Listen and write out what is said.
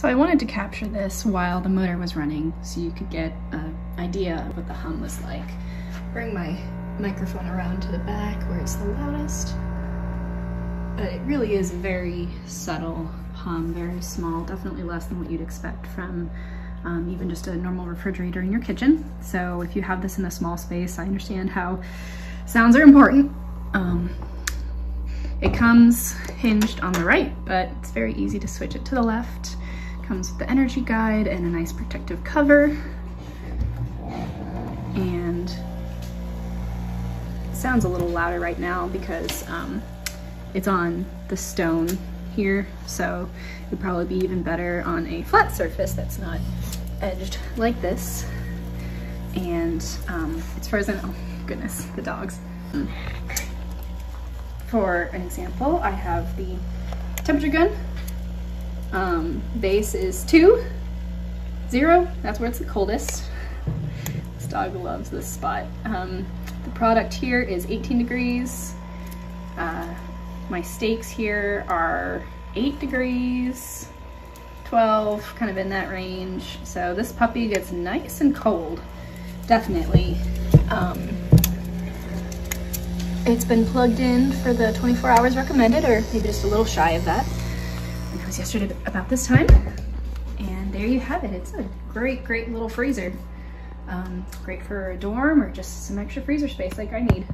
So I wanted to capture this while the motor was running so you could get an idea of what the hum was like. Bring my microphone around to the back where it's the loudest. But it really is a very subtle hum, very small, definitely less than what you'd expect from um, even just a normal refrigerator in your kitchen. So if you have this in a small space, I understand how sounds are important. Um, it comes hinged on the right, but it's very easy to switch it to the left. Comes with the energy guide and a nice protective cover. And sounds a little louder right now because um, it's on the stone here, so it would probably be even better on a flat surface that's not edged like this. And um, as far as I know, oh goodness, the dogs. For an example, I have the temperature gun. Um, base is two, zero, that's where it's the coldest. This dog loves this spot. Um, the product here is 18 degrees. Uh, my steaks here are eight degrees, 12, kind of in that range. So this puppy gets nice and cold, definitely. Um, it's been plugged in for the 24 hours recommended, or maybe just a little shy of that. And it was yesterday about this time. And there you have it. It's a great, great little freezer. Um, great for a dorm or just some extra freezer space like I need.